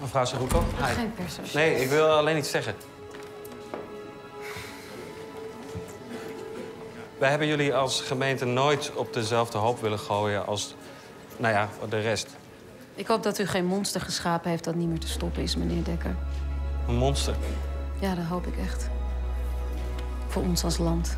Mevrouw Seruko? Geen pers. Nee, ik wil alleen iets zeggen. Wij hebben jullie als gemeente nooit op dezelfde hoop willen gooien als, nou ja, de rest. Ik hoop dat u geen monster geschapen heeft dat niet meer te stoppen is, meneer Dekker. Een monster. Ja, dat hoop ik echt. Voor ons als land.